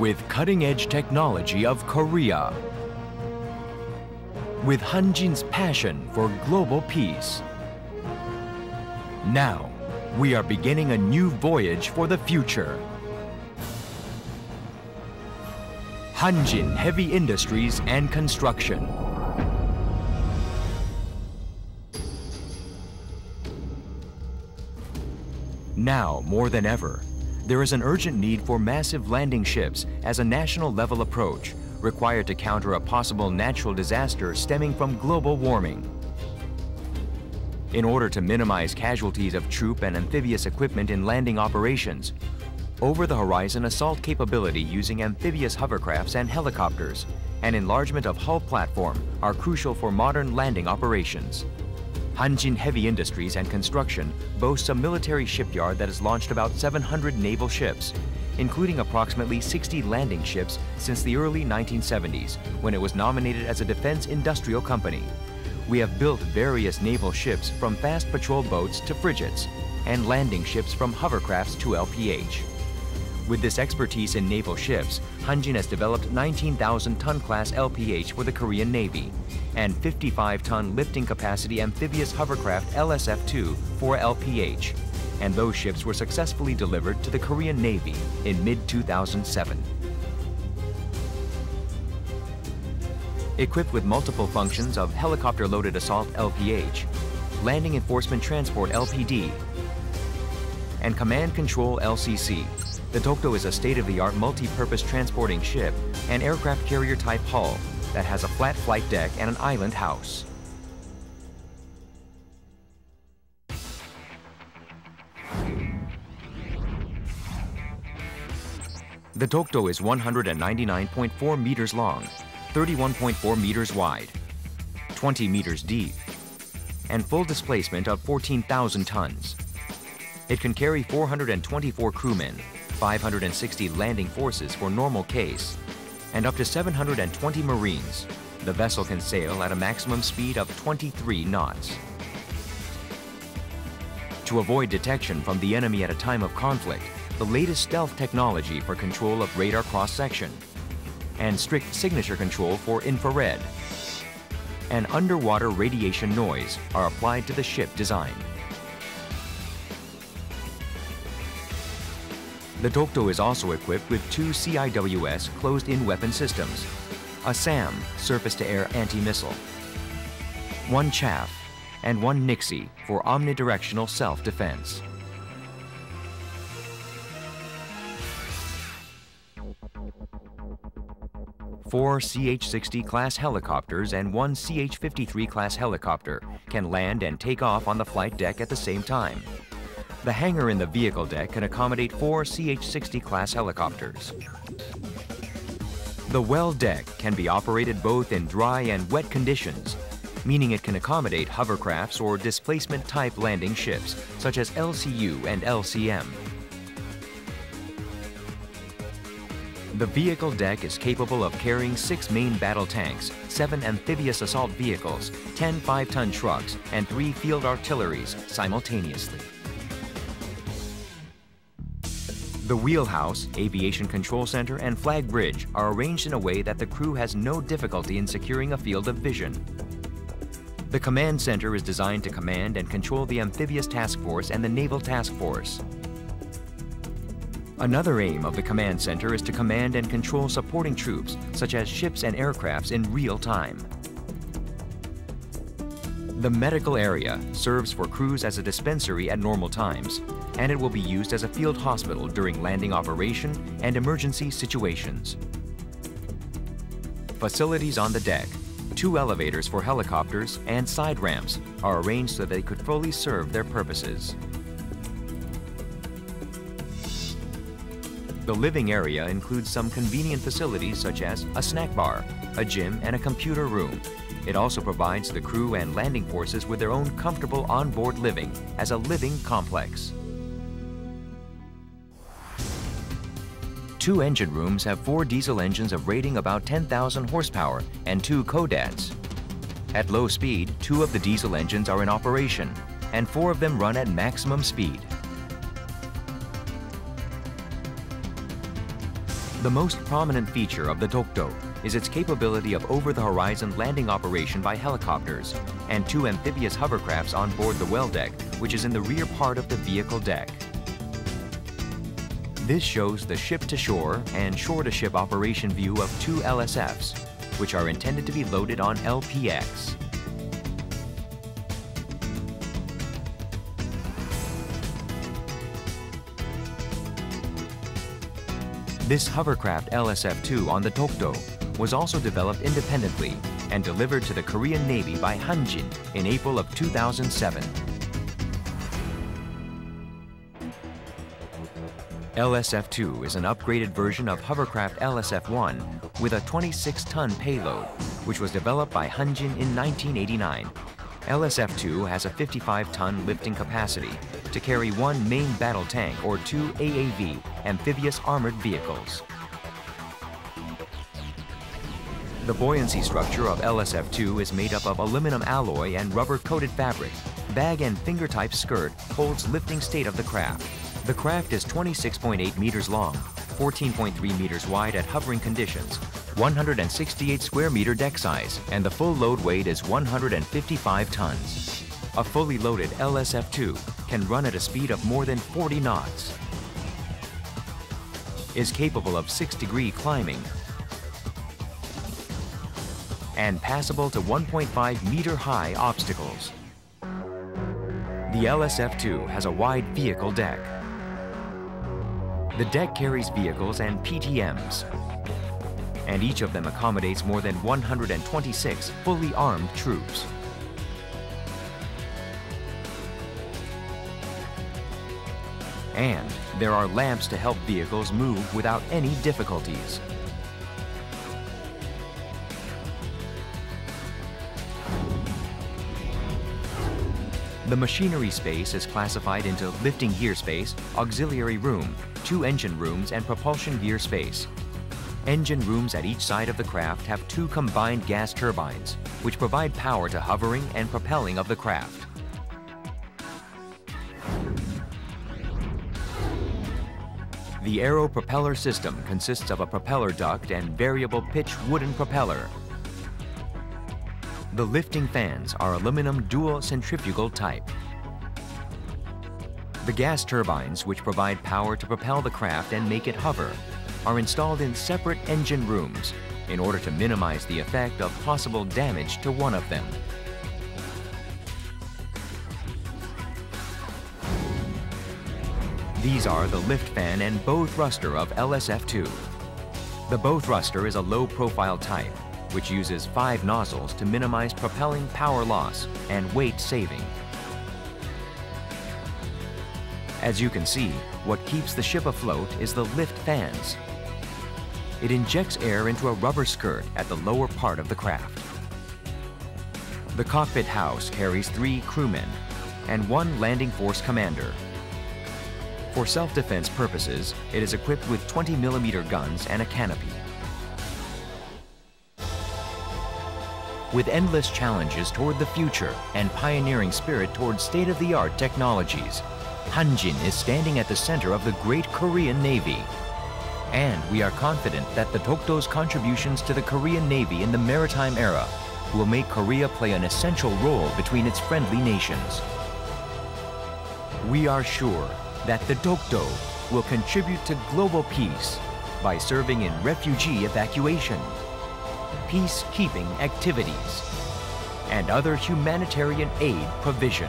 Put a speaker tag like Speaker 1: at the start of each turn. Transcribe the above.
Speaker 1: with cutting-edge technology of Korea. With Hanjin's passion for global peace. Now, we are beginning a new voyage for the future. Hanjin Heavy Industries and Construction. Now, more than ever, there is an urgent need for massive landing ships as a national level approach required to counter a possible natural disaster stemming from global warming. In order to minimize casualties of troop and amphibious equipment in landing operations, over-the-horizon assault capability using amphibious hovercrafts and helicopters and enlargement of hull platform are crucial for modern landing operations. Hanjin Heavy Industries and Construction boasts a military shipyard that has launched about 700 naval ships, including approximately 60 landing ships since the early 1970s, when it was nominated as a defense industrial company. We have built various naval ships from fast patrol boats to frigates, and landing ships from hovercrafts to LPH. With this expertise in naval ships, Hanjin has developed 19,000-ton class LPH for the Korean Navy and 55-ton lifting capacity amphibious hovercraft LSF-2 for LPH. And those ships were successfully delivered to the Korean Navy in mid-2007. Equipped with multiple functions of helicopter-loaded assault LPH, landing enforcement transport LPD, and command control LCC, the Dokdo is a state-of-the-art multi-purpose transporting ship and aircraft carrier type hull that has a flat flight deck and an island house. The Dokdo is 199.4 meters long, 31.4 meters wide, 20 meters deep, and full displacement of 14,000 tons. It can carry 424 crewmen 560 landing forces for normal case, and up to 720 Marines. The vessel can sail at a maximum speed of 23 knots. To avoid detection from the enemy at a time of conflict, the latest stealth technology for control of radar cross-section, and strict signature control for infrared, and underwater radiation noise are applied to the ship design. The Dokdo is also equipped with two CIWS closed-in weapon systems, a SAM surface-to-air anti-missile, one chaff, and one Nixie for omnidirectional self-defense. Four CH-60 class helicopters and one CH-53 class helicopter can land and take off on the flight deck at the same time. The hangar in the vehicle deck can accommodate four CH-60 class helicopters. The well deck can be operated both in dry and wet conditions, meaning it can accommodate hovercrafts or displacement type landing ships, such as LCU and LCM. The vehicle deck is capable of carrying six main battle tanks, seven amphibious assault vehicles, 10 5-ton trucks, and three field artilleries simultaneously. The wheelhouse, aviation control center, and flag bridge are arranged in a way that the crew has no difficulty in securing a field of vision. The command center is designed to command and control the amphibious task force and the naval task force. Another aim of the command center is to command and control supporting troops, such as ships and aircrafts in real time. The medical area serves for crews as a dispensary at normal times, and it will be used as a field hospital during landing operation and emergency situations. Facilities on the deck, two elevators for helicopters and side ramps are arranged so they could fully serve their purposes. The living area includes some convenient facilities such as a snack bar, a gym, and a computer room, it also provides the crew and landing forces with their own comfortable onboard living as a living complex. Two engine rooms have four diesel engines of rating about 10,000 horsepower and two CODADs. At low speed, two of the diesel engines are in operation, and four of them run at maximum speed. The most prominent feature of the Dokdo is its capability of over-the-horizon landing operation by helicopters and two amphibious hovercrafts on board the well deck, which is in the rear part of the vehicle deck. This shows the ship-to-shore and shore-to-ship operation view of two LSFs, which are intended to be loaded on LPX. This hovercraft LSF-2 on the Dokdo was also developed independently and delivered to the Korean Navy by Hanjin in April of 2007. LSF-2 is an upgraded version of hovercraft LSF-1 with a 26-ton payload, which was developed by Hanjin in 1989 LSF-2 has a 55-ton lifting capacity to carry one main battle tank or two AAV amphibious armored vehicles. The buoyancy structure of LSF-2 is made up of aluminum alloy and rubber-coated fabric. Bag and finger-type skirt holds lifting state of the craft. The craft is 26.8 meters long, 14.3 meters wide at hovering conditions, 168 square meter deck size, and the full load weight is 155 tons. A fully loaded LSF-2 can run at a speed of more than 40 knots, is capable of 6-degree climbing, and passable to 1.5 meter high obstacles. The LSF-2 has a wide vehicle deck. The deck carries vehicles and PTMs, and each of them accommodates more than 126 fully armed troops. And there are lamps to help vehicles move without any difficulties. The machinery space is classified into lifting gear space, auxiliary room, two engine rooms, and propulsion gear space. Engine rooms at each side of the craft have two combined gas turbines, which provide power to hovering and propelling of the craft. The aero propeller system consists of a propeller duct and variable pitch wooden propeller. The lifting fans are aluminum dual centrifugal type. The gas turbines, which provide power to propel the craft and make it hover, are installed in separate engine rooms in order to minimize the effect of possible damage to one of them. These are the lift fan and bow thruster of LSF-2. The bow thruster is a low-profile type, which uses five nozzles to minimize propelling power loss and weight saving. As you can see, what keeps the ship afloat is the lift fans, it injects air into a rubber skirt at the lower part of the craft. The cockpit house carries three crewmen and one landing force commander. For self-defense purposes, it is equipped with 20 millimeter guns and a canopy. With endless challenges toward the future and pioneering spirit toward state-of-the-art technologies, Hanjin is standing at the center of the great Korean Navy. And we are confident that the Dokdo's contributions to the Korean Navy in the maritime era will make Korea play an essential role between its friendly nations. We are sure that the Dokdo will contribute to global peace by serving in refugee evacuation, peacekeeping activities, and other humanitarian aid provision.